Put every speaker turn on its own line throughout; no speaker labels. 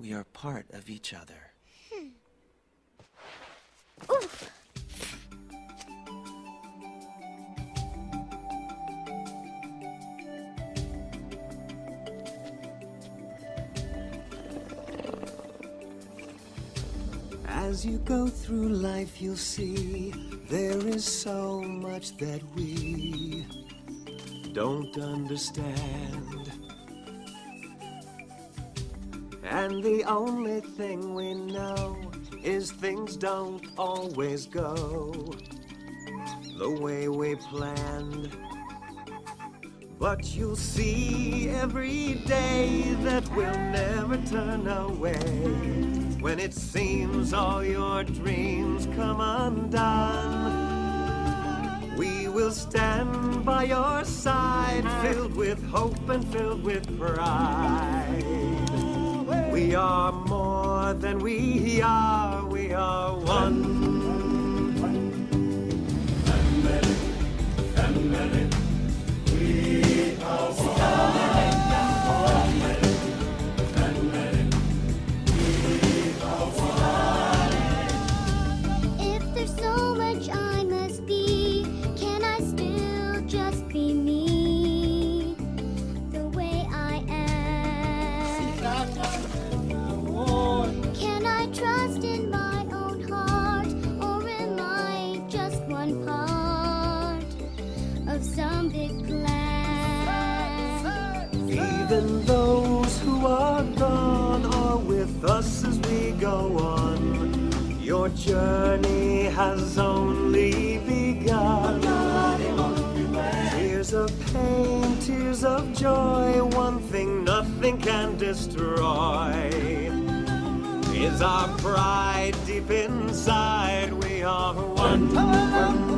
We are part of each other. Hmm.
Oof.
As you go through life, you'll see there is so much that we don't understand. And the only thing we know is things don't always go the way we planned. But you'll see every day that we'll never turn away. When it seems all your dreams come undone, we will stand by your side, filled with hope and filled with pride. We are more than we are, we are Even those who are gone are with us as we go on. Your journey has only begun. Tears of pain, tears of joy, one thing nothing can destroy is our pride deep inside. We are one.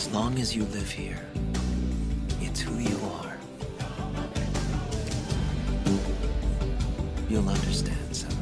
As long as you live here, it's who you are. You'll understand someday.